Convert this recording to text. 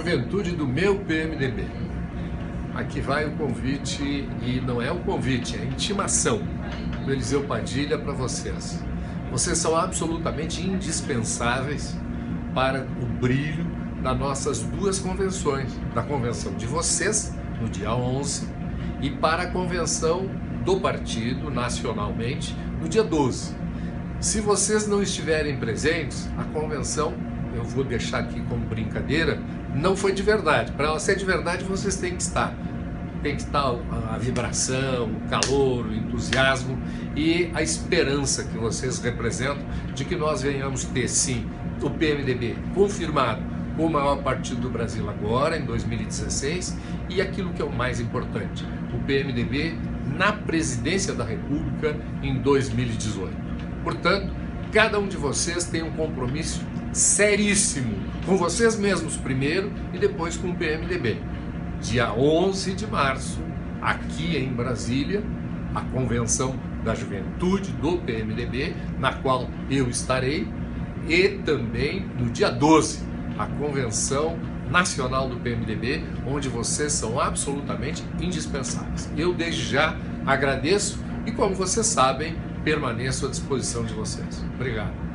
juventude do meu PMDB. Aqui vai o convite, e não é um convite, é intimação do Eliseu Padilha para vocês. Vocês são absolutamente indispensáveis para o brilho das nossas duas convenções, da convenção de vocês, no dia 11, e para a convenção do partido, nacionalmente, no dia 12. Se vocês não estiverem presentes, a convenção, eu vou deixar aqui como brincadeira, não foi de verdade. Para ela ser de verdade, vocês têm que estar. Tem que estar a vibração, o calor, o entusiasmo e a esperança que vocês representam de que nós venhamos ter, sim, o PMDB confirmado o maior partido do Brasil agora, em 2016, e aquilo que é o mais importante, o PMDB na presidência da República em 2018. Portanto, cada um de vocês tem um compromisso seríssimo com vocês mesmos primeiro e depois com o PMDB. Dia 11 de março, aqui em Brasília, a convenção da juventude do PMDB, na qual eu estarei, e também no dia 12, a convenção nacional do PMDB, onde vocês são absolutamente indispensáveis. Eu desde já agradeço e, como vocês sabem, permaneço à disposição de vocês. Obrigado.